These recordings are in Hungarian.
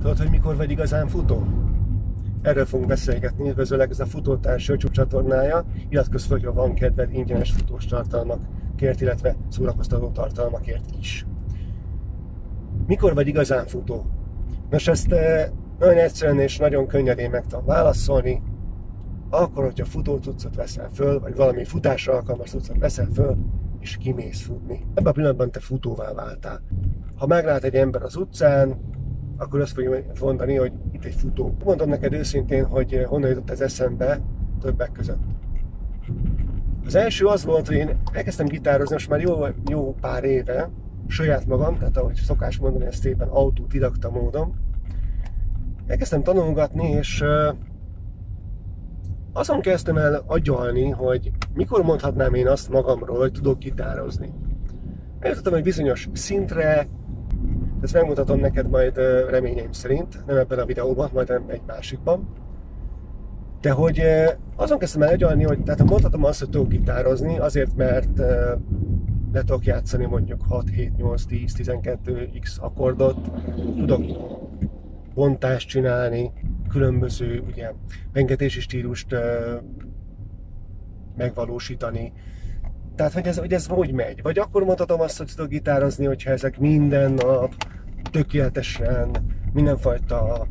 Tudod, hogy mikor vagy igazán futó? Erről fogunk beszélgetni, üdvözöllek, ez a Futótárs YouTube csatornája. Iratkozz fel, ha van kedved ingyenes futós tartalmakért, illetve szórakoztató tartalmakért is. Mikor vagy igazán futó? Nos, ezt eh, nagyon egyszerűen és nagyon könnyedén meg tudom válaszolni. Akkor, hogyha futócuccot veszel föl, vagy valami futásra alkalmas cuccot veszel föl, és kimész futni. Ebben a pillanatban te futóvá váltál. Ha meglát egy ember az utcán, akkor azt fogja mondani, hogy itt egy futó. Mondom neked őszintén, hogy honnan jutott ez eszembe többek között. Az első az volt, hogy én elkezdtem gitározni most már jó, jó pár éve, saját magam, tehát ahogy szokás mondani, ezt szépen autodidakta módon. Elkezdtem tanulgatni, és azon kezdtem el agyalni, hogy mikor mondhatnám én azt magamról, hogy tudok gitározni. Eljutottam egy bizonyos szintre, ezt megmutatom neked majd reményeim szerint, nem ebben a videóban, majd egy másikban. De hogy azon kezdtem el agyalni, hogy tehát mondhatom azt, hogy tudok gitározni, azért mert le tudok játszani mondjuk 6, 7, 8, 10, 12 x akkordot, tudok bontást csinálni, különböző ugye, pengetési stílust megvalósítani. Tehát, hogy ez, hogy ez hogy megy? Vagy akkor mondhatom azt, hogy tudok gitározni, hogyha ezek minden nap tökéletesen, mindenfajta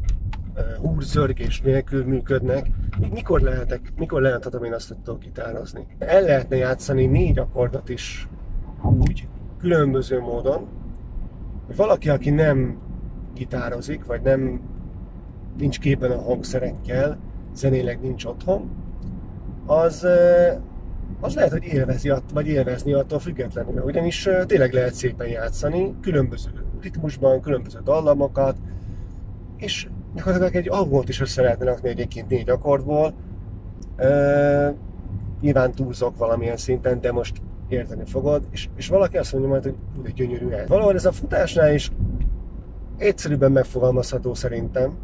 húrzörgés nélkül működnek. Mikor lehetek, mikor lehethatom én azt, hogy tudok gitározni? El lehetne játszani négy akkordot is úgy, különböző módon, hogy valaki, aki nem gitározik, vagy nem nincs képen a hangszerekkel, zenéleg nincs otthon, az, az lehet, hogy élvezi, vagy élvezni attól függetlenül, ugyanis tényleg lehet szépen játszani, különböző ritmusban, különböző dallamokat, és gyakorlatilag egy albumot is össze lehetne rakni egyébként négy akkordból. E, nyilván túlzok valamilyen szinten, de most érteni fogod, és, és valaki azt mondja majd, hogy úgy gyönyörű el. Valahol ez a futásnál is egyszerűbben megfogalmazható szerintem,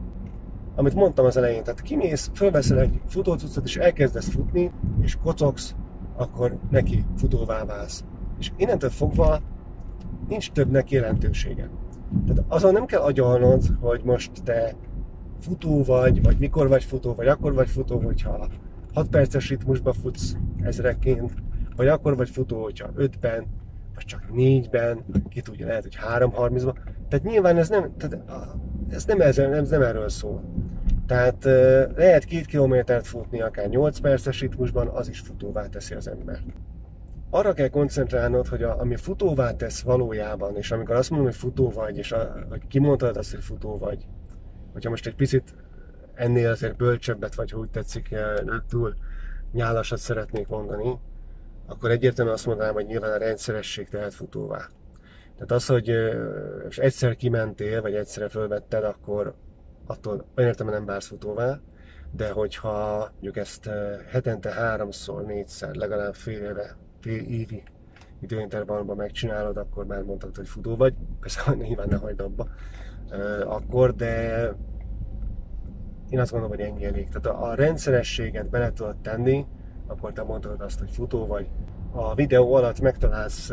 amit mondtam az elején, tehát kimész, fölveszel egy futócuccot, és elkezdesz futni, és kocogsz, akkor neki futóvá válsz. És innentől fogva nincs többnek jelentősége. Tehát azon nem kell agyalnod, hogy most te futó vagy, vagy mikor vagy futó, vagy akkor vagy futó, hogyha 6 perces ritmusba futsz ezreként, vagy akkor vagy futó, hogyha 5-ben, vagy csak 4-ben, ki tudja, lehet, hogy 3-30-ban. Tehát nyilván ez nem, tehát ez nem, ez, nem, nem erről szól. Tehát lehet két kilométert futni, akár 8 perces ritmusban, az is futóvá teszi az embert. Arra kell koncentrálnod, hogy a, ami futóvá tesz valójában, és amikor azt mondom, hogy futó vagy, és a, vagy kimondtad azt, hogy futó vagy, hogyha most egy picit ennél azért bölcsebbet, vagy hogy tetszik, nem túl nyálasat szeretnék mondani, akkor egyértelműen azt mondanám, hogy nyilván a rendszeresség tehet futóvá. Tehát az, hogy és egyszer kimentél, vagy egyszerre fölvetted, akkor attól olyan értelemben nem válsz futóvá, de hogyha mondjuk ezt hetente háromszor, négyszer, legalább fél éve, fél évi időintervallumban megcsinálod, akkor már mondhatod, hogy futó vagy, persze nyilván ne hagyd abba, akkor, de én azt gondolom, hogy ennyi elég. Tehát a rendszerességet bele tudod tenni, akkor te mondhatod azt, hogy futó vagy. A videó alatt megtalálsz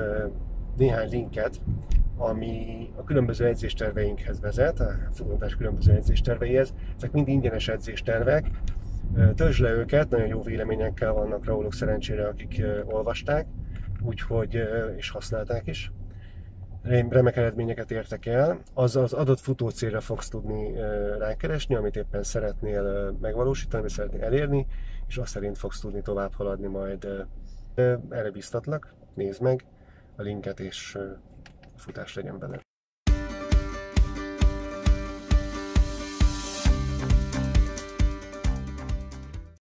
néhány linket, ami a különböző edzésterveinkhez vezet, a futótás különböző edzésterveihez. Ezek mind ingyenes edzéstervek. Töltsd le őket, nagyon jó véleményekkel vannak róluk szerencsére, akik olvasták, úgyhogy és használták is. Remek eredményeket értek el. Az az adott futó célra fogsz tudni rákeresni, amit éppen szeretnél megvalósítani, vagy szeretnél elérni, és azt szerint fogsz tudni tovább haladni majd. Erre biztatlak, nézd meg a linket, és futás legyen benne.